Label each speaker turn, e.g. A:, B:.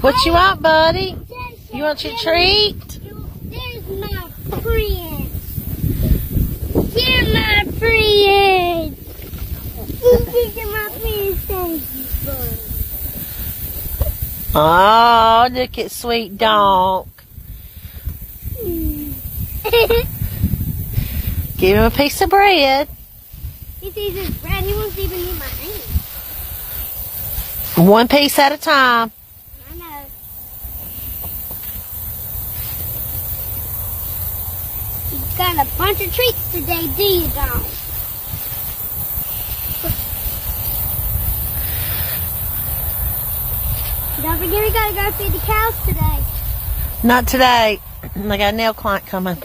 A: What you want, buddy? You want your treat?
B: There's my friend. You're my friend. Are my friends. Thank
A: Oh, look at sweet donk. Give him a piece of bread.
B: He sees his bread. He won't even eat my hand.
A: One piece at a time.
B: I know. You got a bunch of treats today, do you, Don? Don't forget we gotta go feed the cows today.
A: Not today. I got a nail client coming.